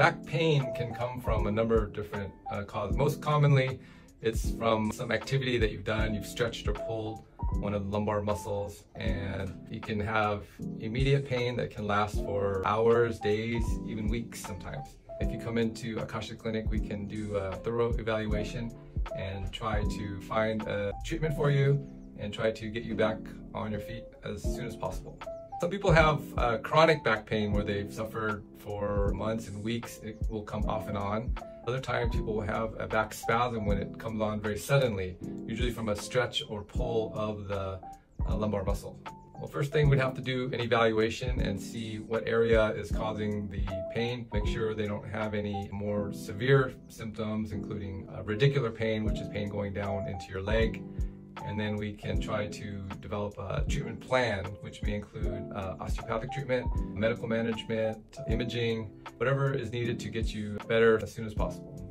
Back pain can come from a number of different uh, causes. Most commonly, it's from some activity that you've done, you've stretched or pulled one of the lumbar muscles, and you can have immediate pain that can last for hours, days, even weeks sometimes. If you come into Akasha Clinic, we can do a thorough evaluation and try to find a treatment for you and try to get you back on your feet as soon as possible. Some people have uh, chronic back pain where they've suffered for months and weeks. It will come off and on. Other times people will have a back spasm when it comes on very suddenly, usually from a stretch or pull of the uh, lumbar muscle. Well, first thing we'd have to do an evaluation and see what area is causing the pain. Make sure they don't have any more severe symptoms, including uh, radicular pain, which is pain going down into your leg and then we can try to develop a treatment plan, which may include uh, osteopathic treatment, medical management, imaging, whatever is needed to get you better as soon as possible.